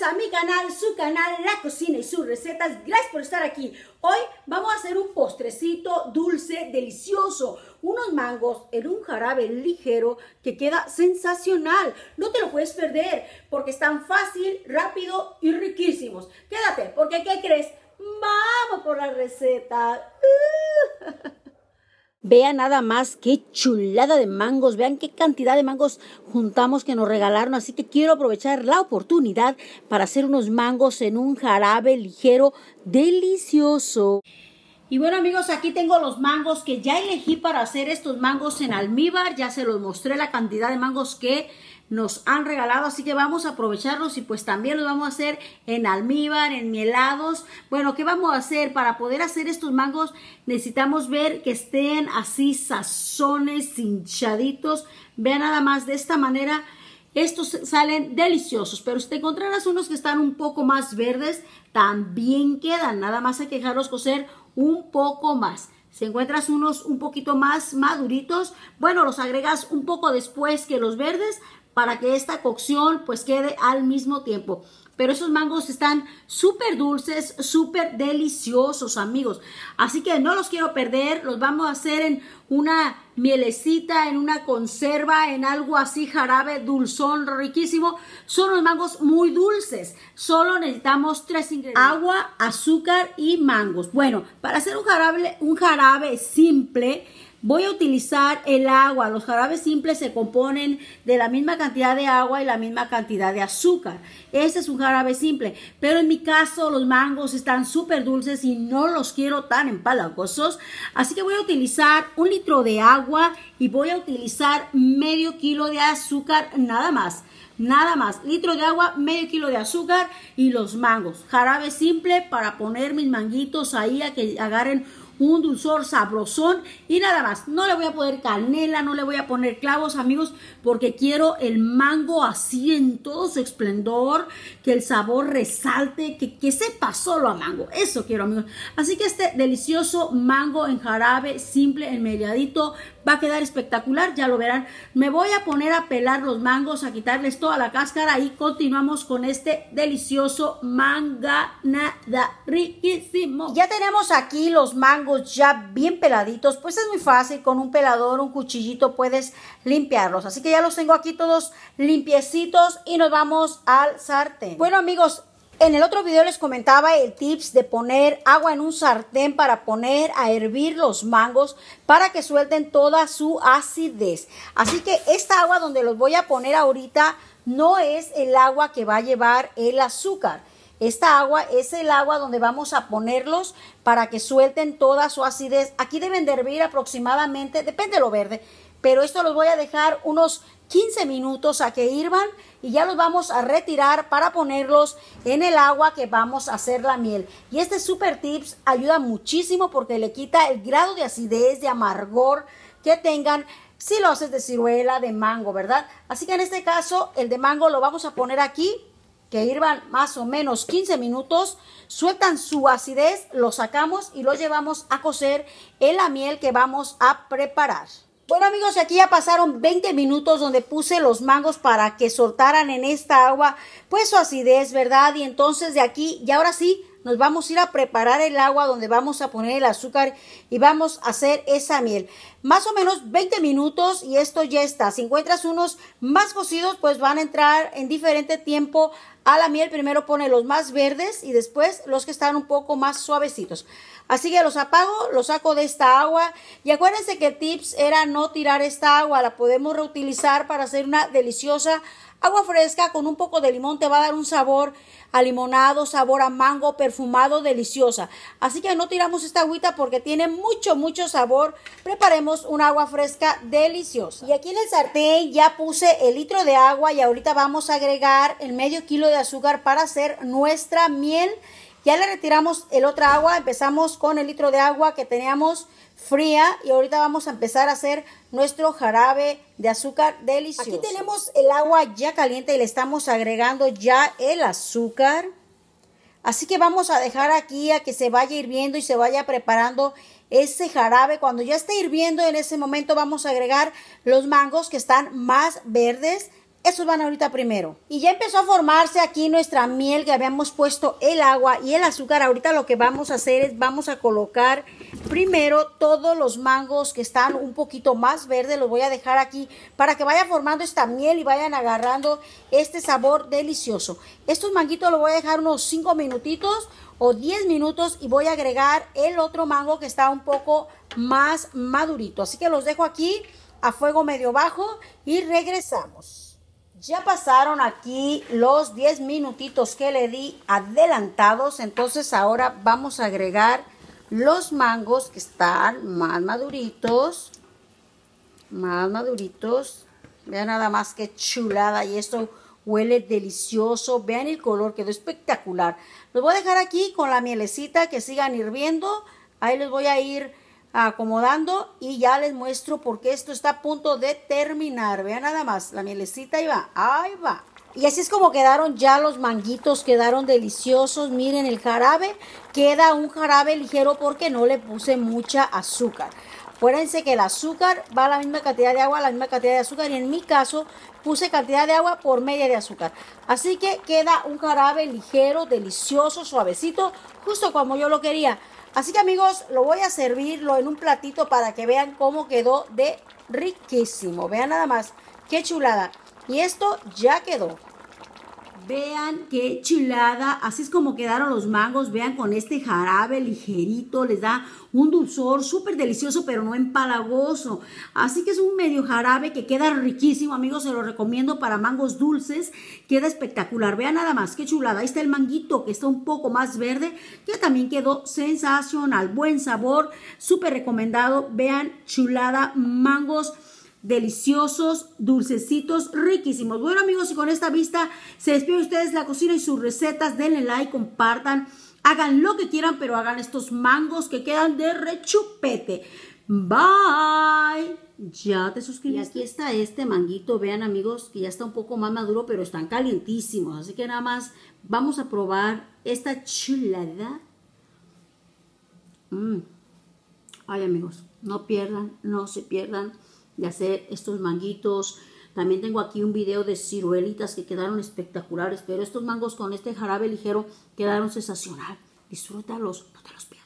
bienvenidos a mi canal, su canal, La Cocina y sus recetas. Gracias por estar aquí. Hoy vamos a hacer un postrecito dulce, delicioso. Unos mangos en un jarabe ligero que queda sensacional. No te lo puedes perder porque es tan fácil, rápido y riquísimos. Quédate, porque ¿qué crees? Vamos por la receta. Vean nada más qué chulada de mangos, vean qué cantidad de mangos juntamos que nos regalaron, así que quiero aprovechar la oportunidad para hacer unos mangos en un jarabe ligero, delicioso. Y bueno amigos, aquí tengo los mangos que ya elegí para hacer estos mangos en almíbar, ya se los mostré la cantidad de mangos que nos han regalado, así que vamos a aprovecharlos y pues también los vamos a hacer en almíbar, en mielados. Bueno, ¿qué vamos a hacer? Para poder hacer estos mangos necesitamos ver que estén así sazones, hinchaditos. Vean nada más de esta manera. Estos salen deliciosos, pero si te encontrarás unos que están un poco más verdes, también quedan. Nada más hay que dejarlos cocer un poco más. Si encuentras unos un poquito más maduritos, bueno, los agregas un poco después que los verdes para que esta cocción pues quede al mismo tiempo. Pero esos mangos están súper dulces, súper deliciosos, amigos. Así que no los quiero perder. Los vamos a hacer en una mielecita, en una conserva, en algo así jarabe, dulzón, riquísimo. Son los mangos muy dulces. Solo necesitamos tres ingredientes. Agua, azúcar y mangos. Bueno, para hacer un jarabe, un jarabe simple Voy a utilizar el agua. Los jarabes simples se componen de la misma cantidad de agua y la misma cantidad de azúcar. Este es un jarabe simple. Pero en mi caso los mangos están súper dulces y no los quiero tan empalagosos. Así que voy a utilizar un litro de agua y voy a utilizar medio kilo de azúcar nada más. Nada más, litro de agua, medio kilo de azúcar y los mangos. Jarabe simple para poner mis manguitos ahí a que agarren un dulzor sabrosón y nada más. No le voy a poner canela, no le voy a poner clavos, amigos, porque quiero el mango así en todo su esplendor, que el sabor resalte, que, que sepa solo a mango. Eso quiero, amigos. Así que este delicioso mango en jarabe, simple, en mediadito, va a quedar espectacular, ya lo verán. Me voy a poner a pelar los mangos, a quitarles toda la cáscara y continuamos con este delicioso manga nada riquísimo. Ya tenemos aquí los mangos ya bien peladitos, pues es muy fácil, con un pelador, un cuchillito puedes limpiarlos. Así que ya los tengo aquí todos limpiecitos y nos vamos al sartén. Bueno amigos, en el otro video les comentaba el tips de poner agua en un sartén para poner a hervir los mangos para que suelten toda su acidez. Así que esta agua donde los voy a poner ahorita no es el agua que va a llevar el azúcar. Esta agua es el agua donde vamos a ponerlos para que suelten toda su acidez. Aquí deben de hervir aproximadamente, depende de lo verde, pero esto los voy a dejar unos 15 minutos a que hirvan y ya los vamos a retirar para ponerlos en el agua que vamos a hacer la miel. Y este super tips ayuda muchísimo porque le quita el grado de acidez, de amargor que tengan si lo haces de ciruela, de mango, ¿verdad? Así que en este caso el de mango lo vamos a poner aquí que hirvan más o menos 15 minutos, sueltan su acidez, lo sacamos y lo llevamos a cocer en la miel que vamos a preparar. Bueno amigos, aquí ya pasaron 20 minutos donde puse los mangos para que soltaran en esta agua pues su acidez, ¿verdad? Y entonces de aquí, y ahora sí, nos vamos a ir a preparar el agua donde vamos a poner el azúcar y vamos a hacer esa miel. Más o menos 20 minutos y esto ya está. Si encuentras unos más cocidos, pues van a entrar en diferente tiempo a la miel. Primero pone los más verdes y después los que están un poco más suavecitos. Así que los apago, los saco de esta agua. Y acuérdense que tips era no tirar esta agua. La podemos reutilizar para hacer una deliciosa agua fresca con un poco de limón. Te va a dar un sabor a limonado, sabor a mango, perfumado, deliciosa. Así que no tiramos esta agüita porque tiene mucho, mucho sabor. Preparemos un agua fresca deliciosa. Y aquí en el sartén ya puse el litro de agua y ahorita vamos a agregar el medio kilo de azúcar para hacer nuestra miel ya le retiramos el otra agua, empezamos con el litro de agua que teníamos fría y ahorita vamos a empezar a hacer nuestro jarabe de azúcar delicioso. Aquí tenemos el agua ya caliente y le estamos agregando ya el azúcar. Así que vamos a dejar aquí a que se vaya hirviendo y se vaya preparando ese jarabe. Cuando ya esté hirviendo, en ese momento vamos a agregar los mangos que están más verdes Estos van ahorita primero. Y ya empezó a formarse aquí nuestra miel que habíamos puesto el agua y el azúcar. Ahorita lo que vamos a hacer es vamos a colocar primero todos los mangos que están un poquito más verdes. Los voy a dejar aquí para que vaya formando esta miel y vayan agarrando este sabor delicioso. Estos manguitos los voy a dejar unos 5 minutitos o 10 minutos y voy a agregar el otro mango que está un poco más madurito. Así que los dejo aquí a fuego medio bajo y regresamos. Ya pasaron aquí los 10 minutitos que le di adelantados, entonces ahora vamos a agregar los mangos que están más maduritos, más maduritos. Vean nada más que chulada y esto huele delicioso. Vean el color, quedó espectacular. Los voy a dejar aquí con la mielecita que sigan hirviendo. Ahí les voy a ir acomodando y ya les muestro porque esto está a punto de terminar. Vean nada más, la mielecita ahí va, ahí va. Y así es como quedaron ya los manguitos, quedaron deliciosos. Miren el jarabe, queda un jarabe ligero porque no le puse mucha azúcar. Acuérdense que el azúcar va a la misma cantidad de agua, la misma cantidad de azúcar y en mi caso puse cantidad de agua por media de azúcar. Así que queda un jarabe ligero, delicioso, suavecito, justo como yo lo quería. Así que amigos, lo voy a servirlo en un platito para que vean cómo quedó de riquísimo. Vean nada más, qué chulada. Y esto ya quedó. Vean qué chulada, así es como quedaron los mangos, vean con este jarabe ligerito, les da un dulzor súper delicioso pero no empalagoso. Así que es un medio jarabe que queda riquísimo, amigos, se lo recomiendo para mangos dulces, queda espectacular. Vean nada más, qué chulada, ahí está el manguito que está un poco más verde, que también quedó sensacional, buen sabor, súper recomendado. Vean, chulada, mangos deliciosos, dulcecitos, riquísimos. Bueno amigos, y con esta vista se despiden ustedes la cocina y sus recetas. Denle like, compartan, hagan lo que quieran, pero hagan estos mangos que quedan de rechupete. Bye. Ya te suscribiste. Y aquí está este manguito, vean amigos, que ya está un poco más maduro, pero están calientísimos. Así que nada más vamos a probar esta chulada. Mm. Ay amigos, no pierdan, no se pierdan de hacer estos manguitos. También tengo aquí un video de ciruelitas que quedaron espectaculares, pero estos mangos con este jarabe ligero quedaron sensacional. Disfrútalos, no te los pierdas.